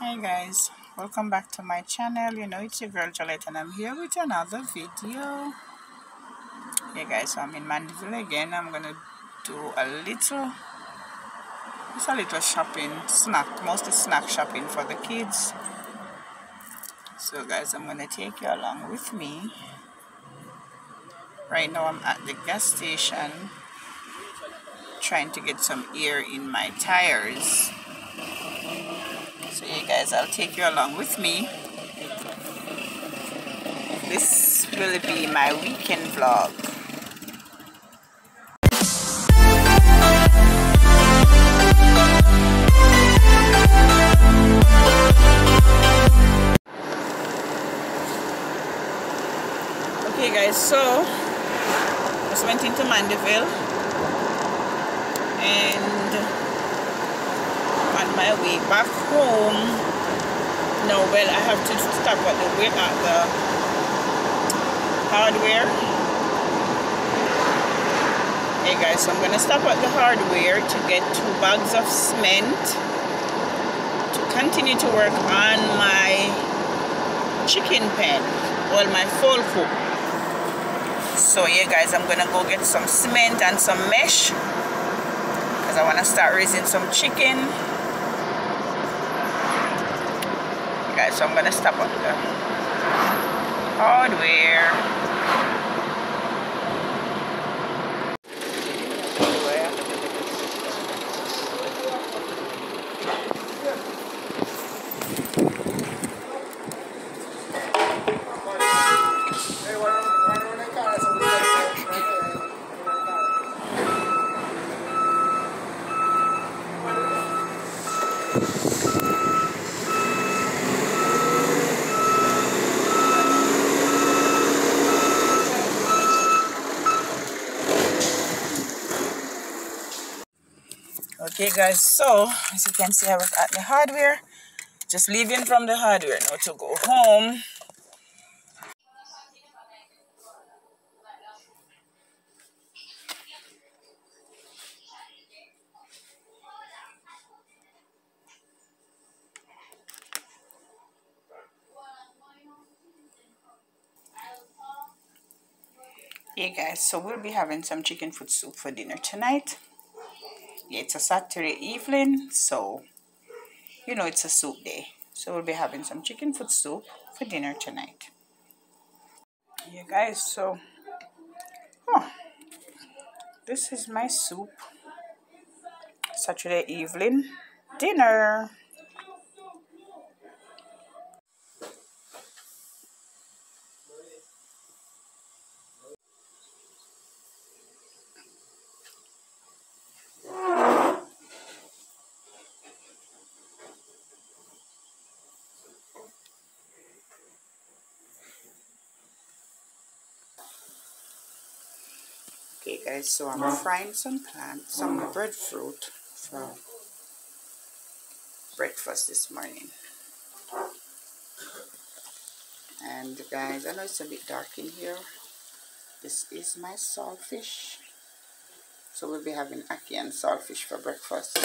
Hi guys, welcome back to my channel. You know it's your girl Juliet and I'm here with another video. Hey guys, so I'm in Mandeville again. I'm gonna do a little just a little shopping, snack, mostly snack shopping for the kids. So guys, I'm gonna take you along with me. Right now I'm at the gas station trying to get some air in my tires guys I'll take you along with me. This will be my weekend vlog. Okay guys so I just went into Mandeville and on my way back home no well I have to stop at the way at uh, the hardware. Hey guys so I'm gonna stop at the hardware to get two bags of cement to continue to work on my chicken pen well my full cook. So yeah guys I'm gonna go get some cement and some mesh because I want to start raising some chicken guys so I'm gonna stop at the hardware okay guys so as you can see I was at the hardware. Just leaving from the hardware now to go home. Hey guys, so we'll be having some chicken foot soup for dinner tonight it's a Saturday evening, so you know it's a soup day. So we'll be having some chicken foot soup for dinner tonight. Yeah, guys, so oh, this is my soup. Saturday evening dinner. Okay guys, so I'm frying some plant, some breadfruit for breakfast this morning. And guys, I know it's a bit dark in here. This is my saltfish. So we'll be having ackee and saltfish for breakfast.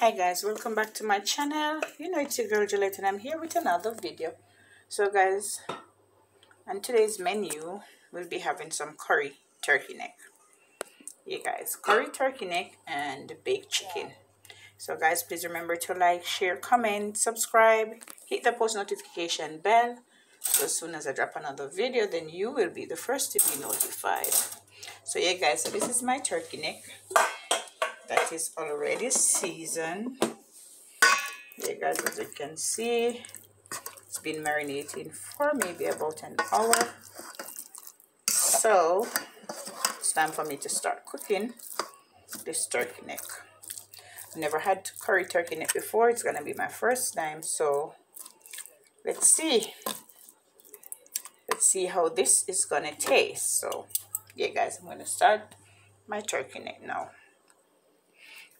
Hi guys, welcome back to my channel. You know it's your girl Juliet and I'm here with another video. So guys, on today's menu, we'll be having some curry turkey neck. Yeah guys, curry turkey neck and baked chicken. So guys, please remember to like, share, comment, subscribe, hit the post notification bell. So as soon as I drop another video, then you will be the first to be notified. So yeah guys, so this is my turkey neck. That is already seasoned. Yeah guys as you can see it's been marinating for maybe about an hour. So it's time for me to start cooking this turkey neck. Never had curry turkey neck before. It's gonna be my first time so let's see. Let's see how this is gonna taste so yeah guys I'm gonna start my turkey neck now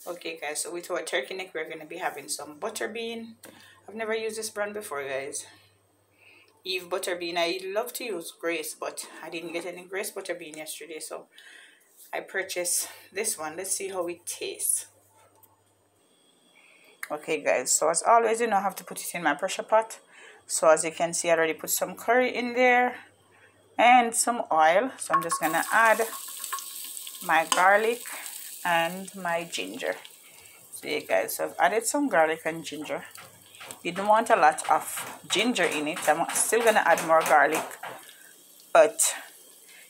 Okay guys, so with our turkey neck, we're going to be having some butter bean. I've never used this brand before guys. Eve butter bean. I love to use Grace, but I didn't get any Grace butter bean yesterday, so I purchased this one. Let's see how it tastes. Okay guys, so as always, you know, I have to put it in my pressure pot. So as you can see, I already put some curry in there and some oil. So I'm just to add my garlic and my ginger. So yeah guys, so I've added some garlic and ginger you don't want a lot of ginger in it i'm still gonna add more garlic but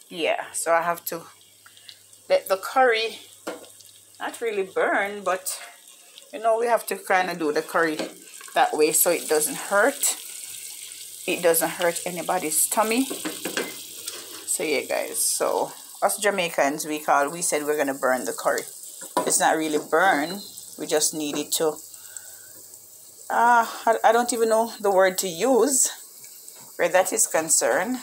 yeah so i have to let the curry not really burn but you know we have to kind of do the curry that way so it doesn't hurt it doesn't hurt anybody's tummy so yeah guys so us jamaicans we call we said we're gonna burn the curry. It's not really burn we just need it to uh, I, I don't even know the word to use where that is concerned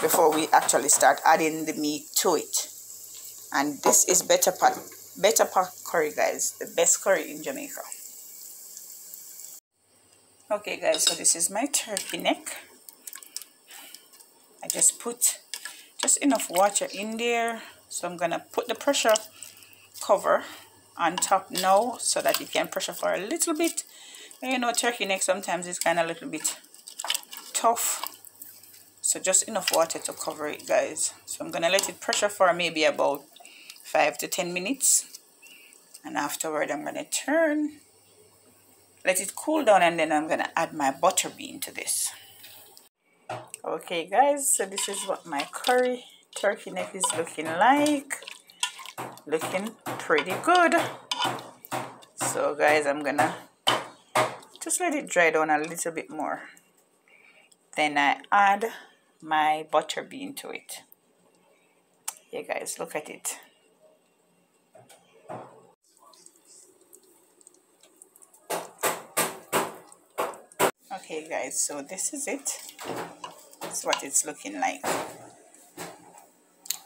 before we actually start adding the meat to it. And this is Betapac better pot curry guys the best curry in Jamaica. Okay guys so this is my turkey neck. I just put just enough water in there. So I'm gonna put the pressure cover on top now so that it can pressure for a little bit. You know turkey neck sometimes is kind of a little bit tough. So just enough water to cover it guys. So I'm gonna let it pressure for maybe about five to ten minutes. And afterward I'm gonna turn let it cool down and then I'm gonna add my butter bean to this okay guys so this is what my curry turkey neck is looking like. Looking pretty good. So guys I'm gonna just let it dry down a little bit more. Then I add my butter bean to it. Yeah guys look at it okay guys so this is it that's what it's looking like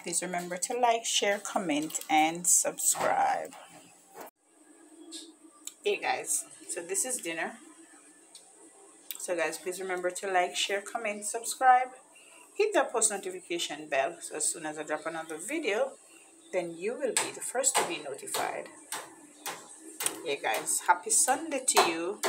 please remember to like share comment and subscribe hey guys so this is dinner so guys, please remember to like, share, comment, subscribe. Hit that post notification bell so as soon as I drop another video, then you will be the first to be notified. Yeah guys, happy Sunday to you.